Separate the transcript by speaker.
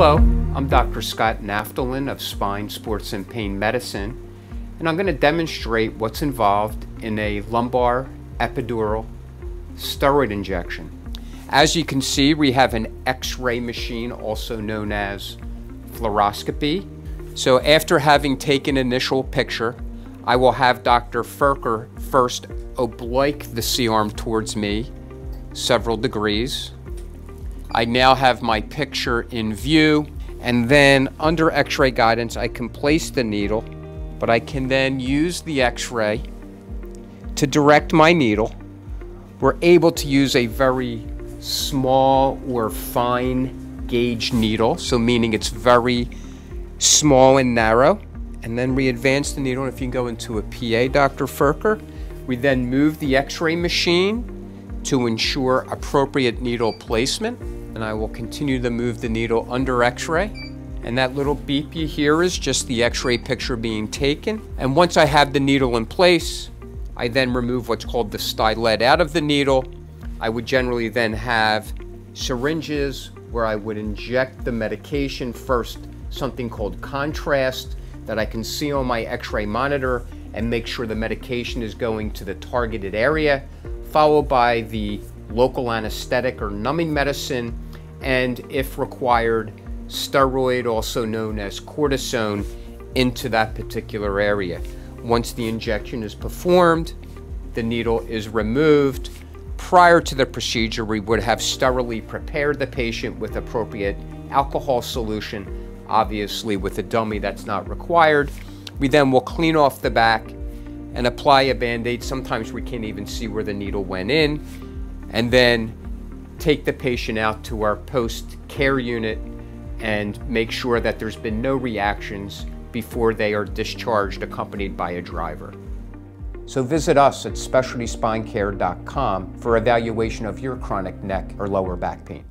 Speaker 1: Hello, I'm Dr. Scott Naftulin of Spine, Sports, and Pain Medicine, and I'm going to demonstrate what's involved in a lumbar epidural steroid injection. As you can see, we have an x-ray machine, also known as fluoroscopy. So after having taken initial picture, I will have Dr. Ferker first oblique the C-arm towards me several degrees. I now have my picture in view and then under x-ray guidance I can place the needle but I can then use the x-ray to direct my needle. We're able to use a very small or fine gauge needle so meaning it's very small and narrow and then we advance the needle and if you can go into a PA Dr. Ferker we then move the x-ray machine to ensure appropriate needle placement and I will continue to move the needle under x-ray. And that little beep you hear is just the x-ray picture being taken. And once I have the needle in place, I then remove what's called the stylet out of the needle. I would generally then have syringes where I would inject the medication first, something called contrast that I can see on my x-ray monitor and make sure the medication is going to the targeted area, followed by the local anesthetic or numbing medicine and if required, steroid, also known as cortisone, into that particular area. Once the injection is performed, the needle is removed. Prior to the procedure, we would have sterilely prepared the patient with appropriate alcohol solution, obviously with a dummy that's not required. We then will clean off the back and apply a band-aid. Sometimes we can't even see where the needle went in. And then take the patient out to our post-care unit and make sure that there's been no reactions before they are discharged accompanied by a driver. So visit us at specialtyspinecare.com for evaluation of your chronic neck or lower back pain.